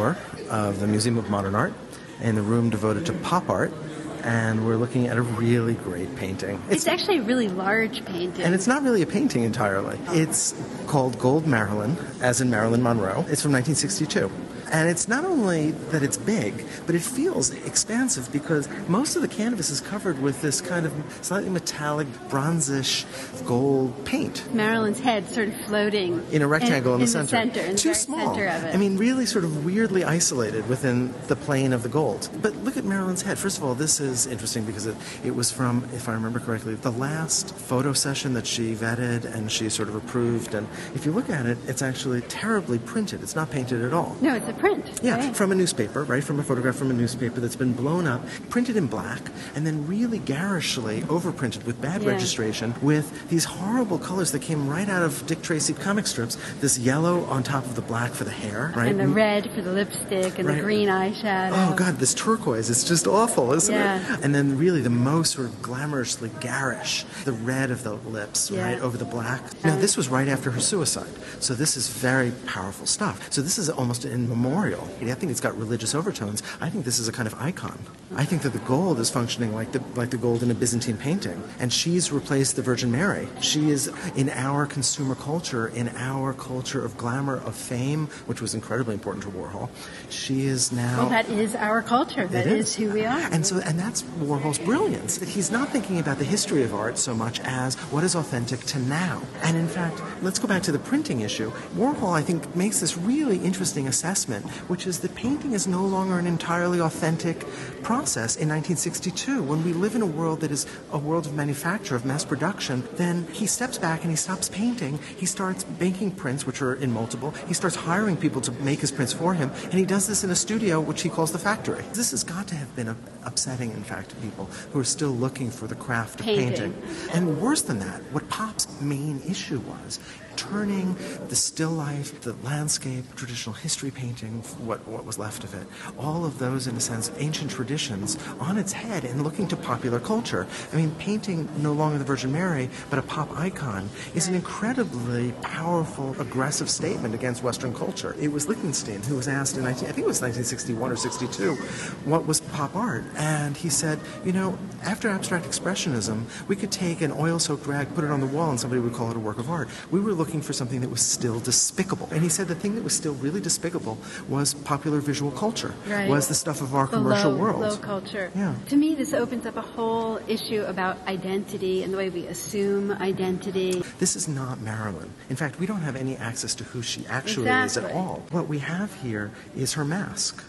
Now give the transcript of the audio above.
of the Museum of Modern Art in the room devoted to pop art. And we're looking at a really great painting. It's, actually a really large painting. And it's not really a painting entirely. It's called Gold Marilyn, as in Marilyn Monroe. It's from 1962. And it's not only that it's big, but it feels expansive because most of the canvas is covered with this kind of slightly metallic, bronzish gold paint. Marilyn's head sort of floating in a rectangle in, in, the center. The center in Too the small. Center of it. I mean, really sort of weirdly isolated within the plane of the gold. But look at Marilyn's head. First of all, this is interesting because it, it was from, if I remember correctly, the last photo session that she vetted and she sort of approved. And if you look at it, it's actually terribly printed. It's not painted at all. No, it's a print. Yeah, right? from a newspaper, right? From a photograph from a newspaper that's been blown up, printed in black, and then really garishly overprinted with bad Yeah. registration with these horrible colors that came right out of Dick Tracy comic strips. This yellow on top of the black for the hair, right? And the mm. red for the lipstick and Right. the green eyeshadow. Oh God, this turquoise It's just awful, isn't Yeah. it? And then really the most sort of glamorously garish, the red of the lips, Yeah. right, over the black. Now this was right after her suicide, so this is very powerful stuff. So this is almost in memorial. I think it's got religious overtones. I think this is a kind of icon. I think that the gold is functioning like the like the gold in a Byzantine painting, and she's replaced the Virgin Mary. She is in our consumer culture, in our culture of glamour, of fame, which was incredibly important to Warhol. She is now. Well, that is our culture. That is. Is. who we are. And so, and that's Warhol's brilliance that he's not thinking about the history of art so much as what is authentic to now. And in fact, let's go back to the printing issue. Warhol, I think, makes this really interesting assessment, which is that painting is no longer an entirely authentic process in 1962. When we live in a world that is a world of manufacture, of mass production, then he steps back and he stops painting. He starts making prints, which are in multiple. He starts hiring people to make his prints for him, and he does this in a studio which he calls the factory. This has got to have been upsetting, in fact, to people who are still looking for the craft of Painting. painting. And worse than that, what Pop's main issue was turning the still life, the landscape, traditional history painting, what, what was left of it, all of those, in a sense, ancient traditions on its head and looking to popular culture. I mean, painting no longer the Virgin Mary, but a pop icon is an incredibly powerful, aggressive statement against Western culture. It was Lichtenstein who was asked in 19, I think it was 1961 or 62, what was pop art? And he said, you know, after abstract expressionism, we could take an oil-soaked rag, put it on the wall, and somebody would call it a work of art. We were looking for something that was still despicable. And he said the thing that was still really despicable was popular visual culture, Right. was the stuff of our the commercial low, world. low culture. Yeah. To me, this opens up a whole issue about identity and the way we assume identity. This is not Marilyn. In fact, we don't have any access to who she actually is at all. What we have here is her mask.